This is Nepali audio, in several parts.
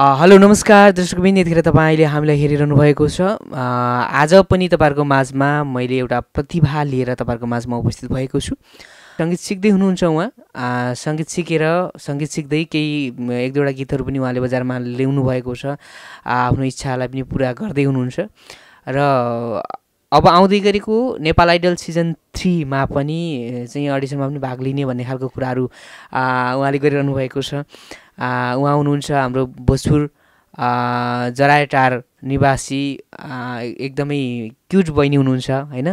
हेलो नमस्कार दर्शकबिन यतिखेर तपाईँले हामीलाई हेरिरहनु भएको छ। आज पनि तपाईँहरूको माझमा मैले एउटा प्रतिभा लिएर तपाईँहरूको माझमा उपस्थित भएको छु। सङ्गीत सिक्दै हुनुहुन्छ उहाँ। सङ्गीत सिकेर सङ्गीत सिक्दै केही एक दुईवटा गीतहरू पनि उहाँले बजारमा ल्याउनु भएको छ आफ्नो इच्छालाई पनि पुरा गर्दै हुनुहुन्छ। र अब आउँदै गरेको नेपाल आइडल सिजन थ्रीमा पनि चाहिँ अडिसनमा पनि भाग लिने भन्ने खालको कुराहरू उहाँले गरिरहनु भएको छ। उहाँ हुनुहुन्छ हाम्रो भोजपुर जरायटार निवासी एकदमै क्युट बहिनी हुनुहुन्छ होइन?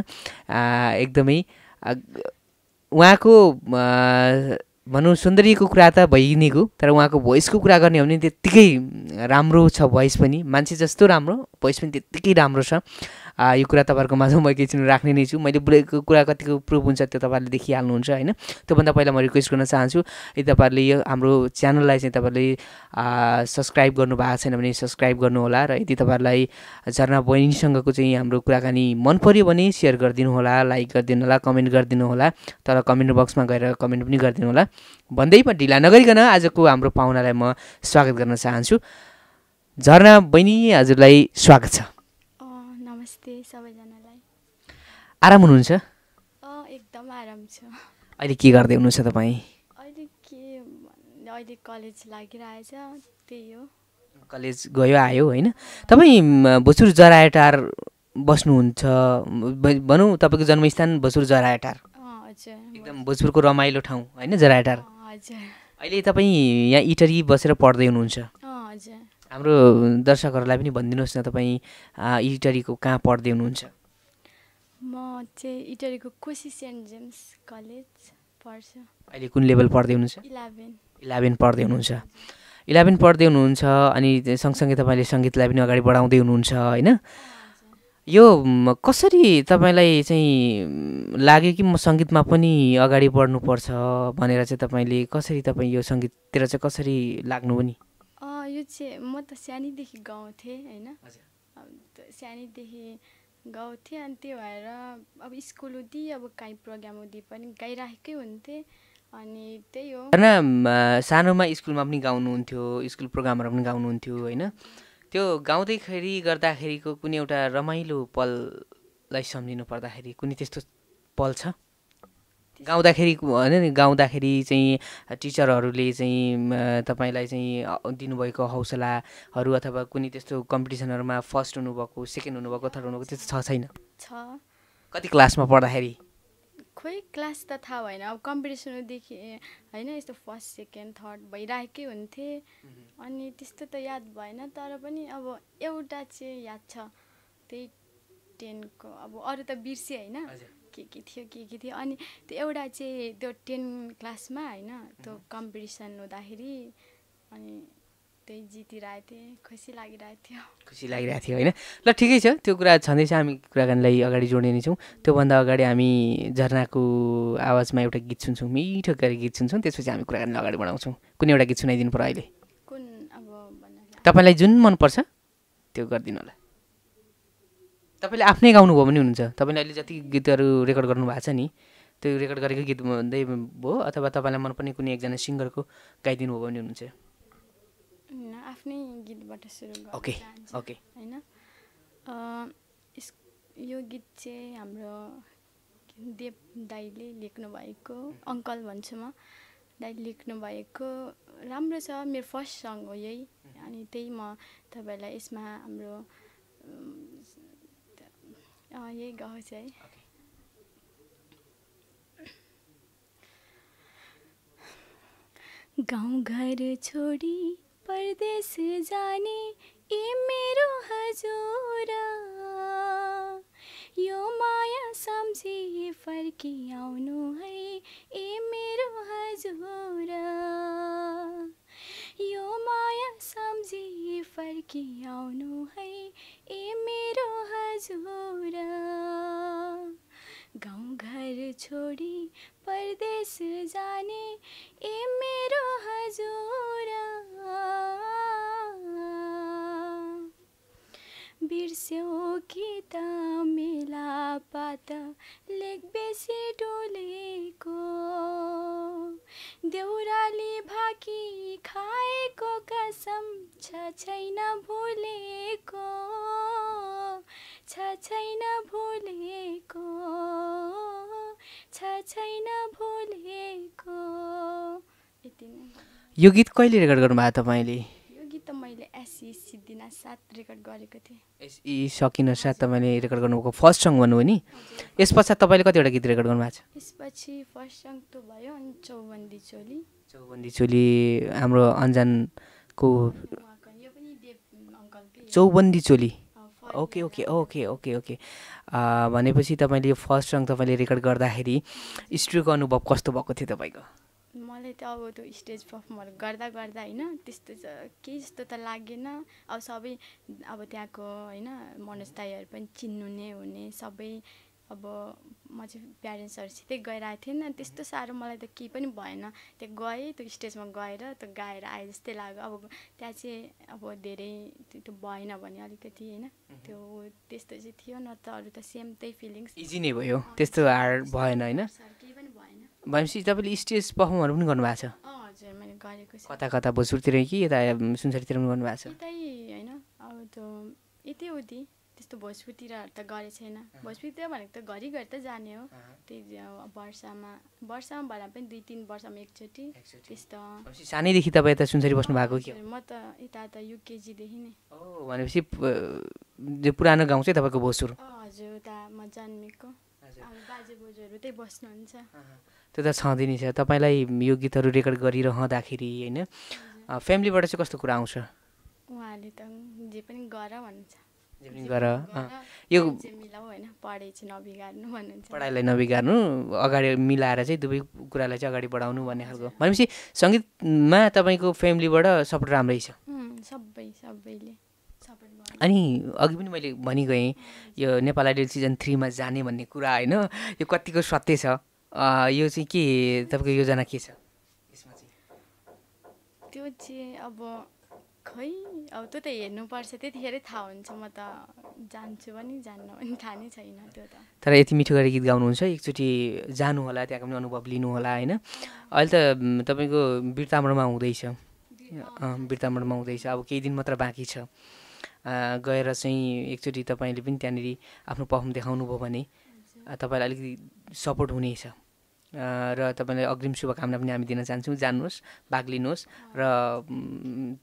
एकदमै उहाँको भनौँ सौन्दर्यको कुरा त भइनेको तर उहाँको भोइसको कुरा गर्ने हो भने त्यत्तिकै राम्रो छ भोइस पनि। मान्छे जस्तो राम्रो भोइस पनि त्यत्तिकै राम्रो छ। यो कुरा तपाईँहरूको माझमा म एकैछिन राख्ने नै छु। मैले बोलेको कुरा कतिको प्रुभ हुन्छ त्यो तपाईँहरूले देखिहाल्नुहुन्छ होइन? त्योभन्दा पहिला म रिक्वेस्ट गर्न चाहन्छु यदि तपाईँहरूले यो हाम्रो च्यानललाई चाहिँ तपाईँहरूले सब्सक्राइब गर्नु भएको छैन भने सब्सक्राइब गर्नुहोला र यदि तपाईँहरूलाई झर्ना बहिनीसँगको चाहिँ हाम्रो कुराकानी मन पऱ्यो भने सेयर गरिदिनु होला लाइक गरिदिनु होला कमेन्ट गरिदिनु होला तर कमेन्ट बक्समा गएर कमेन्ट पनि गरिदिनु होला भन्दै म ढिला नगरिकन आजको हाम्रो पाहुनालाई म स्वागत गर्न चाहन्छु। झर्ना बहिनी हजुरलाई स्वागत छ। आराम हुनुहुन्छ? एकदम आराम छ। अहिले के गर्दै हुनुहुन्छ तपाईँ? अहिले के अहिले कलेज लागिरहेछ त्यही हो। कलेज गयो आयो होइन? तपाईँ भोजपुर जरायटार बस्नुहुन्छ भनौँ तपाईँको जन्मस्थान भोजपुर जरायटार। एकदम भोजपुरको रमाइलो ठाउँ होइन जरायटार? अहिले तपाईँ यहाँ इटरी बसेर पढ्दै हुनुहुन्छ। हाम्रो दर्शकहरूलाई पनि भनिदिनुहोस् न तपाईँ इटरीको कहाँ पढ्दै हुनुहुन्छ? म चाहिँ इटरीको कोसी सेन्ट जेम्स कलेज पढ्छु। अहिले कुन लेभल पढ्दै हुनुहुन्छ? इलेभेन। इलेभेन पढ्दै हुनुहुन्छ। इलेभेन पढ्दै हुनुहुन्छ अनि सँगसँगै तपाईँले सङ्गीतलाई पनि अगाडि बढाउँदै हुनुहुन्छ होइन? यो कसरी तपाईँलाई चाहिँ लाग्यो कि म सङ्गीतमा पनि अगाडि बढ्नुपर्छ भनेर चाहिँ तपाईँले कसरी तपाईँ यो सङ्गीततिर चाहिँ कसरी लाग्नु पनि? यो चाहिँ म त सानैदेखि गाउँथेँ होइन? सानैदेखि गाउँथेँ अनि त्यो भएर अब स्कुल हुँदी अब काहीँ प्रोग्राम हुँदी पनि गाइराखेकै हुन्थेँ। अनि त्यही हो। सानोमा स्कुलमा पनि गाउनुहुन्थ्यो स्कुल प्रोग्रामहरू पनि गाउनुहुन्थ्यो होइन? त्यो गाउँदैखेरि गर्दाखेरिको कुनै एउटा रमाइलो पललाई सम्झिनु पर्दाखेरि कुनै त्यस्तो पल छ? गाउँदाखेरि होइन नि गाउँदाखेरि चाहिँ टिचरहरूले चाहिँ तपाईँलाई चाहिँ दिनुभएको हौसलाहरू अथवा कुनै त्यस्तो कम्पिटिसनहरूमा फर्स्ट हुनुभएको सेकेन्ड हुनुभएको थर्ड हुनुभएको त्यस्तो छ छैन? छ। कति क्लासमा पढ्दाखेरि? खोइ क्लास त थाहा भएन। अब कम्पिटिसनदेखि होइन यस्तो फर्स्ट सेकेन्ड थर्ड भइरहेकै हुन्थे। अनि त्यस्तो त याद भएन तर पनि अब एउटा चाहिँ याद छ। त्यही टेनको अब अरू त बिर्सेँ होइन। के के थियो के के थियो। अनि त्यो एउटा चाहिँ त्यो टेन क्लासमा होइन त्यो कम्पिटिसन हुँदाखेरि अनि त्यही जितिरहेको थिएँ खुसी लागिरहेको थियो। खुसी लागिरहेको थियो होइन? ल ठिकै छ। त्यो कुरा छँदैछ हामी कुराकानीलाई अगाडि जोड्ने नै छौँ। त्योभन्दा अगाडि हामी झरनाको आवाजमा एउटा गीत सुन्छौँ मिठो गरी गीत सुन्छौँ। त्यसपछि हामी कुराकानीलाई अगाडि बढाउँछौँ। कुनै एउटा गीत सुनाइदिनु पर्यो अहिले? कुन अब तपाईँलाई जुन मनपर्छ त्यो गरिदिनु होला। तपाईँले आफ्नै गाउनुभयो भने हुन्छ तपाईँले अहिले जति गीतहरू रेकर्ड गर्नुभएको छ नि त्यो रेकर्ड गरेको गीत भन्दै भयो अथवा तपाईँलाई मनपर्ने कुनै एकजना सिङ्गरको गाइदिनु भयो भने हुन्छ न, आफ्नै गीतबाट सुरु ओके ओके। होइन? यो गीत चाहिँ हाम्रो देव दाईले लेख्नुभएको अङ्कल भन्छु म दाईले लेख्नुभएको राम्रो छ मेरो फर्स्ट सङ हो यही। अनि त्यही म तपाईँहरूलाई यसमा हाम्रो यही गाउँछ है गाउँ घर छोडी परदेश जाने ए मेरो हजुर। यो माया सम्झी फर्की आउनु है ए मेरो हजुर। यो माया सम्झी फर्की आउनु है ए मेरो गाउँ घर छोडी परदेश जाने ए मेरो हजुर। बिर्स्यौ कि त मेला पात लेख बेसी डोलेको देउराली भाकी खाए दिएको कसम छ छैन भुलेको। छ छैन भुलेको। छ छैन भुलेको। यो गीत कहिले रेकर्ड गर्नुभयो तपाईँले यो गीत त मैले एससी सिद्धिना साथ रेकर्ड गरेको थिएँ। यी सकिन साथ तपाईँले रेकर्ड गर्नुभएको फर्स्ट सङ्ग भन्नुभयो नि? यस पश्चात तपाईँले कतिवटा गीत रेकर्ड गर्नुभएको छ? त्यसपछि फर्स्ट सङ्ग त भयो अनि चौबन्दी चोली। चौबन्दी चोली हाम्रो अन्जानको चौबन्दी चोली। Okay okay okay okay okay. भनेपछि तपाईँले यो फर्स्ट सङ्ग तपाईँले रेकर्ड गर्दाखेरि स्टुडियोको अनुभव कस्तो भएको थियो तपाईँको? मलाई त अब त्यो स्टेज पर्फर्महरू गर्दा गर्दा होइन त्यस्तो त केही जस्तो त लागेन। अब सबै अब त्यहाँको होइन मनोज दाईहरू पनि चिन्नु नै हुने सबै अब म चाहिँ प्यारेन्ट्सहरूसितै गइरहेको थिएँ नि त्यस्तो साह्रो मलाई त केही पनि भएन। त्यहाँ गएँ त्यो स्टेजमा गएर त्यो गाएर आए जस्तै लाग्यो। अब त्यहाँ चाहिँ अब धेरै त्यो भएन भने अलिकति होइन त्यो त्यस्तो चाहिँ थियो। न त अरू त सेम त्यही फिलिङ्स इजी नै भयो। त्यस्तो हार्ड भएन होइन। केही पनि भनेपछि तपाईँले स्टेज पर्फर्महरू पनि गर्नुभएको छ? कता कता भोजपुरतिर कि यता सुनसरीतिर पनि गर्नुभएको छ? होइन अब त्यो यतै उति त्यस्तो भोजपुरतिरहरू त गरेको छैन। भोजपुरतिर भनेको त घरिघरि त जाने हो। त्यही अब वर्षमा वर्षमा भन्दा पनि दुई तिन वर्षमा एकचोटि त्यस्तो। सानैदेखि तपाईँ यता सुनसरी बस्नु भएको कि म त यता त युकेजीदेखि नै। भनेपछि पुरानो गाउँ चाहिँ तपाईँको भोजपुर? हजुर उता म जन्मेको। बाजे बोजूहरू त्यही बस्नुहुन्छ। त्यो त छँदै नै छ। तपाईँलाई यो गीतहरू रेकर्ड गरिरहँदाखेरि होइन? फ्यामिलीबाट चाहिँ कस्तो कुरा आउँछ? उहाँले त जे पनि गर भन्नुहुन्छ यो पढाइलाई नबिगार्नु अगाडि मिलाएर चाहिँ दुवै कुरालाई चाहिँ अगाडि बढाउनु भन्ने खालको। भनेपछि सङ्गीतमा तपाईँको फ्यामिलीबाट सपोर्ट राम्रै छ। सबै सबैले। अनि अघि पनि मैले भनिगएँ यो नेपाल आइडल सिजन थ्रीमा जाने भन्ने कुरा होइन यो कतिको सत्य छ? यो चाहिँ के तपाईँको योजना के छ? यसमा चाहिँ। त्यो चाहिँ अब खै अब त्यो त हेर्नुपर्छ त्यतिखेरै थाहा हुन्छ म त जान्छु पनि जान्न पनि थाहा नै छैन त्यो त। तर यति मिठो गरी गीत गाउनुहुन्छ एकचोटि जानु होला त्यहाँको पनि अनुभव लिनु होला होइन? अहिले त तपाईँको बिर्तामोडमा हुँदैछ। अँ, बिर्तामोडमा हुँदैछ अब केही दिन मात्र बाँकी छ। गएर चाहिँ एकचोटि तपाईँले पनि त्यहाँनिर आफ्नो पर्फर्म देखाउनु भयो भने तपाईँलाई अलिकति सपोर्ट हुनेछ र तपाईँलाई अग्रिम शुभकामना पनि हामी दिन चाहन्छौँ। जानुहोस् भाग लिनुहोस् र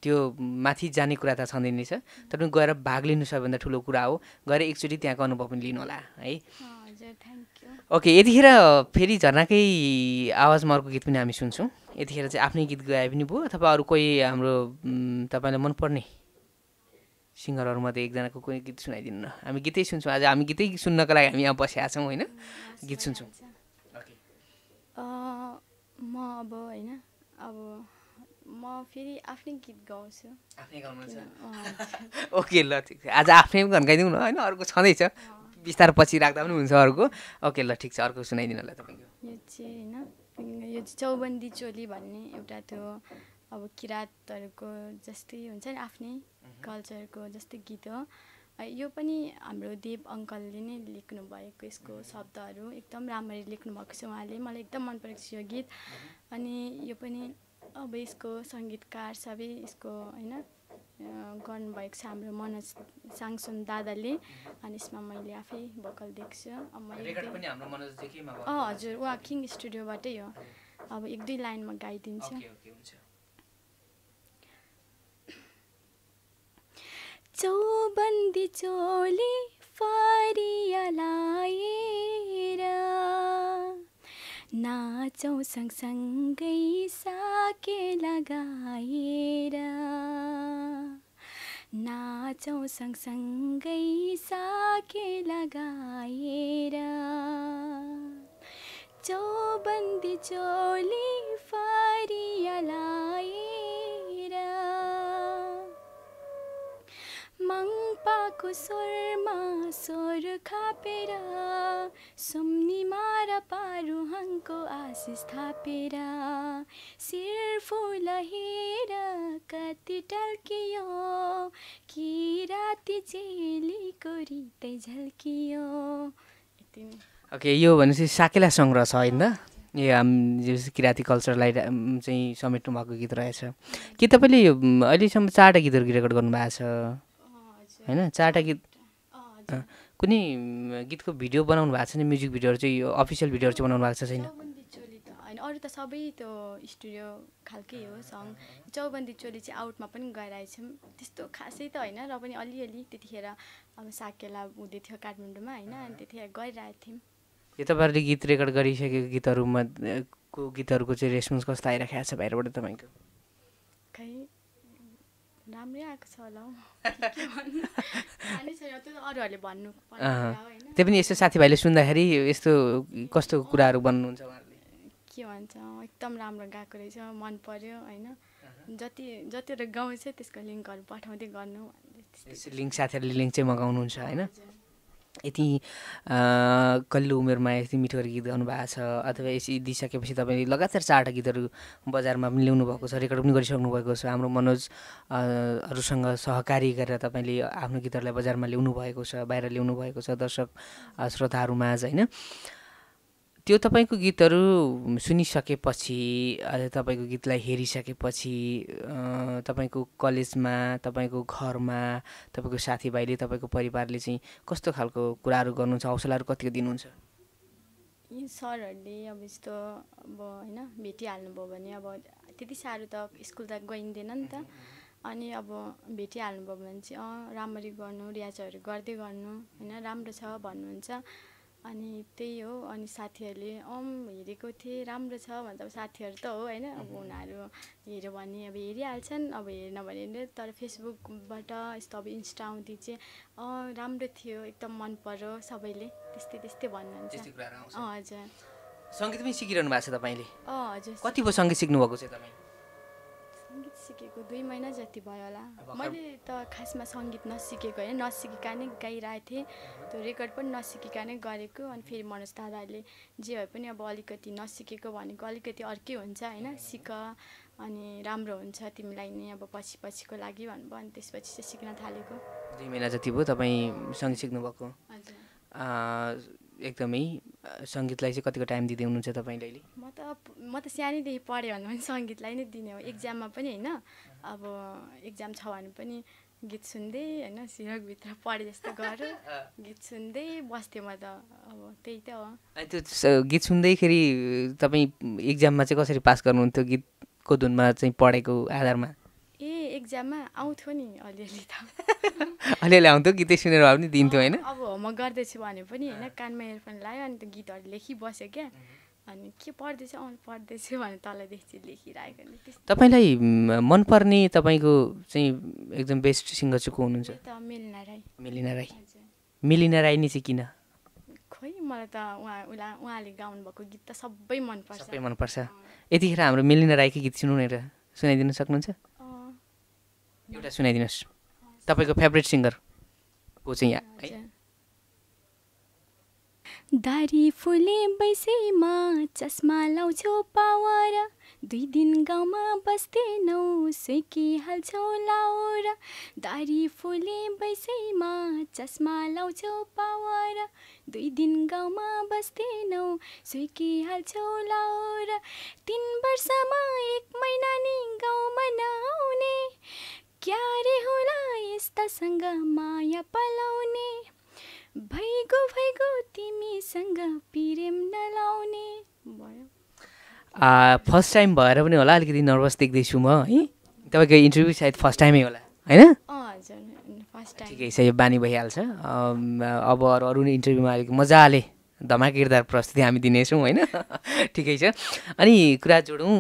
त्यो माथि जाने कुरा त छँदै नै छ तर पनि गएर भाग लिनु सबैभन्दा ठुलो कुरा हो। गएर एकचोटि त्यहाँको अनुभव पनि लिनु होला है। ओके यतिखेर फेरि झर्नाकै आवाजमा अर्को गीत पनि हामी सुन्छौँ। यतिखेर चाहिँ आफ्नै गीत गाए पनि भयो अथवा अरू कोही हाम्रो तपाईँलाई मनपर्ने सिङ्गरहरूमध्ये एकजनाको कुनै गीत सुनाइदिनु न। हामी गीतै सुन्छौँ। आज हामी गीतै सुन्नको लागि हामी यहाँ बसेका छौँ होइन? गीत सुन्छौँ। अँ, म अब होइन अब म फेरि आफ्नै गीत गाउँछु। ओके ल ठिक छ। आज आफ्नै पनि घन्काइदिउँ न होइन? अर्को छँदैछ। बिस्तार पछि राख्दा पनि हुन्छ अर्को। ओके ल ठिक छ। अर्को सुनाइदिनु होला तपाईँको। यो चाहिँ होइन यो चाहिँ चौबन्दी चोली भन्ने एउटा त्यो अब किराँतहरूको जस्तै हुन्छ नि आफ्नै कल्चरको जस्तै गीत हो। यो पनि हाम्रो देव अङ्कलले नै लेख्नु भएको यसको शब्दहरू। एकदम राम्ररी लेख्नु भएको छ उहाँले। मलाई एकदम मन परेको छ यो गीत। अनि यो पनि अब यसको सङ्गीतकार सबै यसको होइन गर्नुभएको छ हाम्रो मनोज साङसुन दादाले। अनि यसमा मैले आफै भोकल देख्छु अँ हजुर उहाँ किङ स्टुडियोबाटै हो। अब एक दुई लाइनमा गाइदिन्छु ओके हुन्छ चौबन्दी चोली फरिया नाचौँ सँगसँगै साके लगाएर। नाचौँ सँगसँगै साके लगाएर। चौबन्दी चोली फरिया मङ्पाको स्वरमा स्वर खापेर सुम्नी मार पारुहाङको आशिष थापेर शिर फुल हेर कति टल्कियो कि राति चेलीको रितै झल्कियो। ओके यो भनेपछि साकेला सङ्ग्रह छ होइन? ए हाम किराँती कल्चरलाई चाहिँ समेट्नु भएको गीत रहेछ। के तपाईँले यो, अहिलेसम्म चारवटा गीतहरू रेकर्ड गर्नुभएको छ? होइन चारवटा गीत। कुनै गीतको भिडियो बनाउनु भएको छ नि म्युजिक भिडियोहरू चाहिँ यो अफिसियल भिडियोहरू चाहिँ बनाउनु भएको छैन? होइन अरू त सबै त्यो स्टुडियो खालकै हो सङ। चौबन्दी चोली चाहिँ आउटमा पनि गइरहेछौँ। त्यस्तो खासै त होइन र पनि अलिअलि त्यतिखेर अब साकेला हुँदै थियो काठमाडौँमा होइन अनि त्यतिखेर गइरहेको थियौँ। यो तपाईँहरूले गीत रेकर्ड गरिसकेको गीतहरूमा को गीतहरूको चाहिँ रेस्पोन्स कस्तो आइरहेको छ बाहिरबाट तपाईँको? खै राम्रै आएको छ होला हौ। अरूहरूले भन्नु त्यही पनि यस्तो साथीभाइले सुन्दाखेरि यस्तो कस्तो कुराहरू भन्नुहुन्छ उहाँहरूले? के भन्छ एकदम राम्रो गएको रहेछ मन पर्यो होइन। जति जतिवटा गाउँछ त्यसको लिङ्कहरू पठाउँदै गर्नु लिङ्क साथीहरूले लिङ्क चाहिँ मगाउनुहुन्छ होइन। यति कल्लो उमेरमा यति मिठो गीत गाउनु भएको छ अथवा यसरी दिइसकेपछि तपाईँले लगातार चारवटा गीतहरू बजारमा पनि ल्याउनु भएको छ रेकर्ड पनि गरिसक्नु भएको छ हाम्रो मनोज अ, हरूसँग सहकारी गरेर तपाईँले आफ्नो गीतहरूलाई बजारमा ल्याउनु भएको छ बाहिर ल्याउनु भएको छ दर्शक श्रोताहरूमाझ होइन? त्यो तपाईँको गीतहरू सुनिसकेपछि तपाईँको गीतलाई हेरिसकेपछि तपाईँको कलेजमा तपाईँको घरमा तपाईँको साथीभाइले तपाईँको परिवारले चाहिँ कस्तो खालको कुराहरू गर्नुहुन्छ हौसलाहरू कतिको दिनुहुन्छ? सरहरूले अब यस्तो अब होइन भेटिहाल्नुभयो भने अब त्यति साह्रो त स्कुल त गइँदैन नि त। अनि अब भेटिहाल्नुभयो भने चाहिँ अँ राम्ररी गर्नु रियाजहरू गर्दै गर्नु होइन राम्रो छ भन्नुहुन्छ। अनि त्यही हो अनि साथीहरूले अँ हेरेको थिएँ राम्रो छ भन्छ। अब साथीहरू त हो होइन? अब उनीहरू हेऱ्यो भने अब हेरिहाल्छन् अब हेरेन भने नि। तर फेसबुकबाट यस्तो अब इन्स्टा आउँदै चाहिँ अँ राम्रो थियो एकदम मन पर्यो सबैले। त्यस्तै त्यस्तै भन्नुहुन्छ। हजुर। सङ्गीत पनि सिकिरहनु भएको छ तपाईँले? अँ हजुर। कति भयो सङ्गीत सिक्नुभएको चाहिँ तपाईँ? सङ्गीत सिकेको दुई महिना जति भयो होला। मैले त खासमा सङ्गीत नसिकेको होइन नसिकेका नै गाइरहेको थिएँ। त्यो रेकर्ड पनि नसिकेका नै गरेको अनि फेरि मनोज दादाले जे भए पनि अब अलिकति नसिकेको भनेको अलिकति अर्कै हुन्छ होइन सिक अनि राम्रो हुन्छ तिमीलाई नै अब पछि पछिको लागि भन्नुभयो अनि त्यसपछि चाहिँ सिक्न थालेको। दुई महिना जति भयो तपाईँ सङ्गीत सिक्नुभएको। एकदमै सङ्गीतलाई चाहिँ कतिको टाइम दिँदै हुनुहुन्छ तपाईँले अहिले? म त म त सानैदेखि पढेँ भन्दा पनि सङ्गीतलाई नै दिने हो। एक्जाममा पनि होइन अब एक्जाम छ भने पनि गीत सुन्दै होइन सिरकभित्र पढे जस्तो गऱ्यो। गीत सुन्दै बस्थेँ म त अब त्यही त हो। अनि त्यो गीत सुन्दैखेरि तपाईँ इक्जाममा चाहिँ कसरी पास गर्नुहुन्थ्यो? गीतको धुनमा चाहिँ पढेको आधारमा? एक्जाममा आउँथ्यो नि अलिअलि त। अलिअलि आउँथ्यो गीतै सुनेर भए पनि दिन्थ्यो होइन? अब होमवर्क गर्दैछु भने पनि होइन कानमा इयरफोन लगायो अनि त्यो गीतहरू लेखिबस्यो क्या। अनि के पढ्दैछ अँ पढ्दैछु भने तलदेखि लेखिरहेको नि तपाईँलाई म, मनपर्ने तपाईँको चाहिँ एकदम बेस्ट सिङ्गर चाहिँ को हुनुहुन्छ? त मिल्न राई। मिलिना राई। मिलिना राई नै चाहिँ किन? खोइ मलाई त उहाँ उसलाई उहाँले गाउनुभएको गीत त सबै मनपर्छ। सबै मनपर्छ। यतिखेर हाम्रो मिलिना राईकै गीत सुनौ न एउटा सुनाइदिनु सक्नुहुन्छ? एउटा सुनाइदिनुहोस्। तपाईँको फेभरेट सिङ्गर को चाहिँ यहाँ है। दारी फुले बैसैमा चस्मा लाउँछौ पावर। दुई दिन गाउँमा बस्दैनौ सुकिहाल्छौ लाउर। दारी फुले बैसैमा चस्मा लाउँछौ पावर। दुई दिन गाउँमा बस्दैनौ सुकिहाल्छौ लाउर। तिन वर्षमा एक महिना नि गाउँमा नआउने। क्यारे होला यस्तासँग माया पलाउने? भइगो भइगो तिमीसँग पिरेम नलाउने। भयो। फर्स्ट टाइम भएर पनि होला अलिकति नर्भस देख्दैछु म है? तपाईँको इन्टरभ्यू सायद फर्स्ट टाइमै होला होइन? ठिकै छ यो बानी भइहाल्छ। अब अरू अरू इन्टरभ्यूमा अलिक मजाले धमाकेदार प्रस्तुति हामी दिनेछौँ होइन? ठिकै छ। अनि कुरा जोडौँ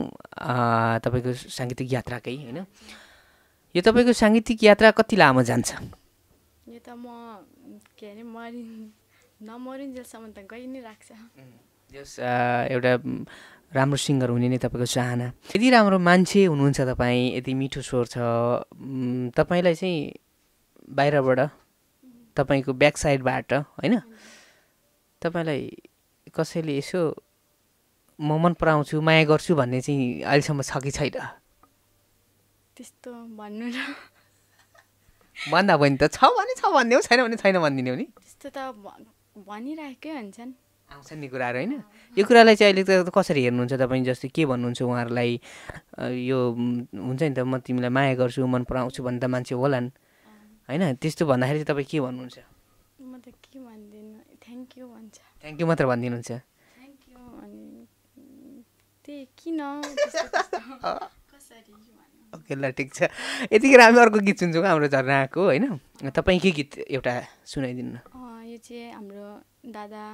तपाईँको साङ्गीतिक यात्राकै होइन? यो तपाईँको साङ्गीतिक यात्रा कति लामो जान्छ? यो त म के अरे मरिन् नमरिन्जेलसम्म त गइ नै राख्छ। जस अ, एउटा राम्रो सिङ्गर हुने नै तपाईँको चाहना। यति राम्रो मान्छे हुनुहुन्छ तपाईँ यति मिठो स्वर छ तपाईँलाई चाहिँ बाहिरबाट तपाईँको ब्याक साइडबाट होइन? तपाईँलाई कसैले यसो म मन पराउँछु माया गर्छु भन्ने चाहिँ अहिलेसम्म छ कि छैन? त्यस्तो भन्नु र भन्दा भयो नि त छ भने छ भनिदियो छैन भने छैन भनिदिने हो नि। त्यस्तो त भनिरहेकै हुन्छन्। आउँछ नि कुराहरू होइन। यो कुरालाई चाहिँ अहिले त कसरी हेर्नुहुन्छ तपाईँ? जस्तै के भन्नुहुन्छ उहाँहरूलाई? यो हुन्छ नि त म तिमीलाई माया गर्छु मन पराउँछु भन्ने त मान्छे होलान्। होइन त्यस्तो भन्दाखेरि चाहिँ तपाईँ के भन्नुहुन्छ? म त के भन्दिनँ थ्याङ्क यू भन्छ। थ्याङ्क यू मात्र भनिदिनुहुन्छ। थ्याङ्क यू अनि त्यही किन त्यस्तो त्यस्तो कसरी भन्नु ओके ल ठिक छ। यतिखेर हामी अर्को गीत सुन्छौँ हाम्रो झर्नाको होइन? तपाईँकै गीत एउटा सुनाइदिनु यो चाहिँ हाम्रो दादा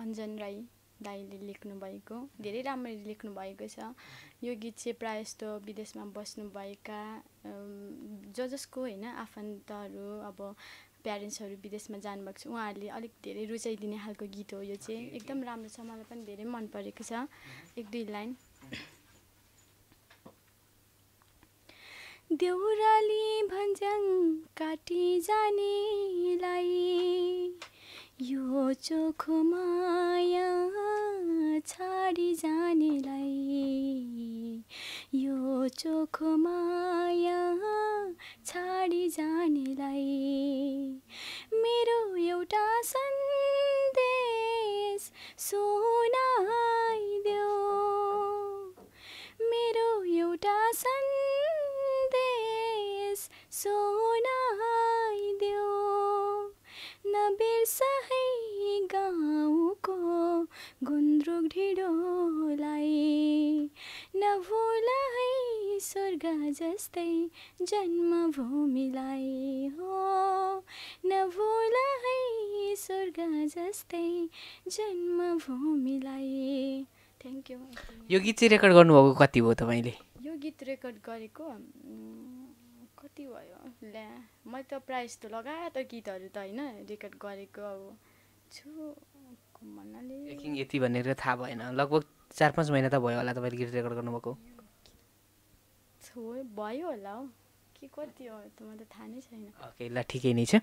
अञ्जन राई दाईले लेख्नुभएको धेरै राम्ररी लेख्नुभएको छ। यो गीत चाहिँ प्रायः जस्तो विदेशमा बस्नुभएका ज जसको होइन आफन्तहरू अब प्यारेन्ट्सहरू विदेशमा जानुभएको छ उहाँहरूले अलिक धेरै रुचाइदिने खालको गीत हो यो चाहिँ। एकदम राम्रो छ मलाई पनि धेरै मन परेको छ। एक दुई लाइन। देउराली भन्ज्याङ काटी जानेलाई यो चोखो माया छाडी जानेलाई यो चोखो माया छाडी जानेलाई मेरो एउटा सन्देश गुन्द्रुक ढिँडोलाई नभुल है स्वर्ग जस्तै जन्मभूमिलाई हो। नभुल है स्वर्ग जस्तै जन्मभूमिलाई। थ्याङ्क यू यो गीत चाहिँ रेकर्ड गर्नुभएको कति हो तपाईँले? यो गीत रेकर्ड गरेको कति भयो? ल्या मैले त प्रायः जस्तो लगाएर त गीतहरू त होइन रेकर्ड गरेको अब छु। भन्नाले यति भनेर थाहा भएन। लगभग चार पाँच महिना त भयो होला तपाईँले गीत रेकर्ड गर्नुभएको। भयो होला हौ। के कति हो त मलाई थाहा नै छैन। ओके ल ठिकै नै छ।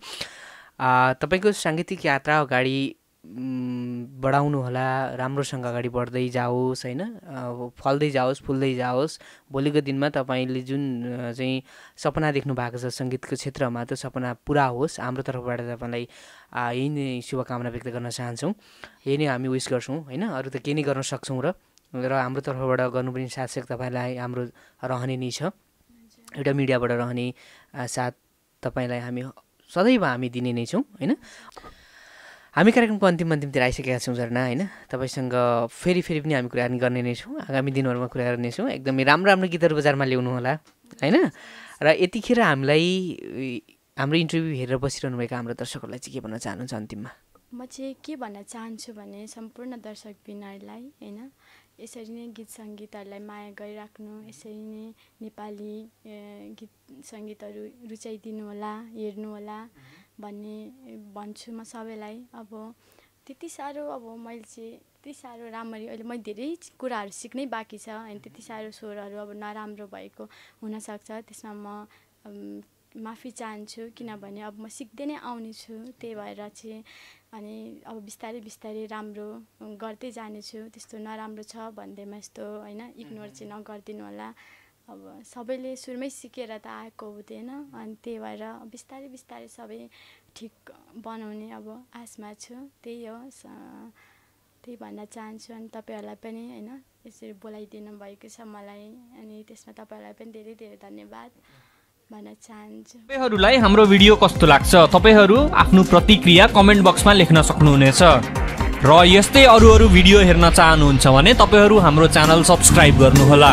तपाईँको साङ्गीतिक यात्रा अगाडि बढाउनु होला राम्रोसँग अगाडि बढ्दै जाओस् होइन? फल्दै जाओस् फुल्दै जाओस्। भोलिको दिनमा तपाईँले जुन चाहिँ सपना देख्नु भएको छ सङ्गीतको क्षेत्रमा त्यो सपना पुरा होस्। हाम्रो तर्फबाट तपाईँलाई यही नै शुभकामना व्यक्त गर्न चाहन्छौँ। यही नै हामी विस गर्छौँ होइन? अरू त केही नै गर्न सक्छौँ र र हाम्रो तर्फबाट गर्नु पनि साथसाथ तपाईँलाई हाम्रो रहने नै छ। एउटा मिडियाबाट रहने साथ तपाईँलाई हामी सदैव हामी दिने नै छौँ होइन? हामी कार्यक्रमको अन्तिम अन्तिमतिर आइसकेका छौँ झर्ना होइन? तपाईँसँग फेरि फेरि पनि हामी कुराकानी गर्ने नै छौँ। आगामी दिनहरूमा कुरा गर्नेछौँ एकदमै राम्रो राम्रो गीतहरू बजारमा ल्याउनु होला होइन? र यतिखेर हामीलाई हाम्रो इन्टरभ्यू हेरेर बसिरहनु भएका हाम्रो दर्शकहरूलाई चाहिँ के भन्न चाहनुहुन्छ अन्तिममा? म चाहिँ के भन्न चाहन्छु भने सम्पूर्ण दर्शक बिनहरूलाई होइन? यसरी नै गीत सङ्गीतहरूलाई माया गरिराख्नु यसरी नै नेपाली गीत सङ्गीतहरू रुचाइदिनु होला हेर्नु होला। भन्ने भन्छु म सबैलाई। अब त्यति साह्रो अब मैले चाहिँ त्यति साह्रो राम्ररी अहिले मैले धेरै कुराहरू सिक्नै बाँकी छ होइन त्यति साह्रो स्वरहरू अब नराम्रो भएको हुनसक्छ। त्यसमा म माफी चाहन्छु किनभने अब म सिक्दै नै आउने छु त्यही भएर चाहिँ अनि अब बिस्तारै बिस्तारै राम्रो गर्दै जानेछु। त्यस्तो नराम्रो छ भन्दैमा यस्तो होइन इग्नोर चाहिँ नगरिदिनु होला। अब सबैले सुरुमै सिकेर त आएको हुँदैन। अनि त्यही भएर बिस्तारै बिस्तारै सबै ठिक बनाउने अब आशमा छु। त्यही हो त्यही भन्न चाहन्छु। अनि तपाईँहरूलाई पनि होइन यसरी बोलाइदिनु भएको छ मलाई। अनि त्यसमा तपाईँहरूलाई पनि धेरै धेरै धन्यवाद भन्न चाहन्छु। तपाईँहरूलाई हाम्रो भिडियो कस्तो लाग्छ? तपाईँहरू आफ्नो प्रतिक्रिया कमेन्ट बक्समा लेख्न सक्नुहुनेछ। र यस्तै अरू अरू भिडियो हेर्न चाहनुहुन्छ भने तपाईँहरू हाम्रो च्यानल सब्सक्राइब गर्नुहोला।